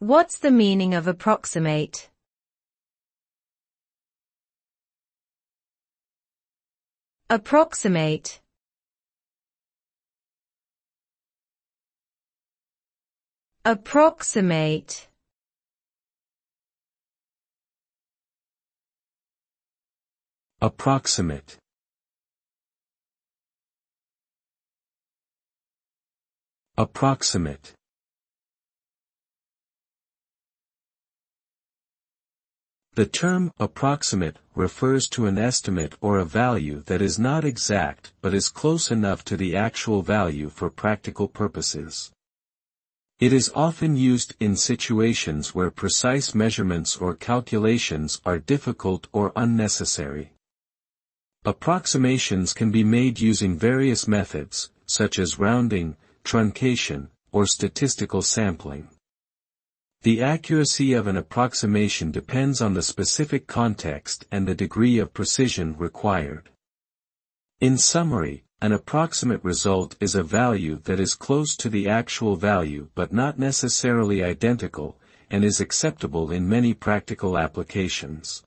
What's the meaning of approximate? Approximate. Approximate. Approximate. Approximate. The term approximate refers to an estimate or a value that is not exact but is close enough to the actual value for practical purposes. It is often used in situations where precise measurements or calculations are difficult or unnecessary. Approximations can be made using various methods, such as rounding, truncation, or statistical sampling. The accuracy of an approximation depends on the specific context and the degree of precision required. In summary, an approximate result is a value that is close to the actual value but not necessarily identical, and is acceptable in many practical applications.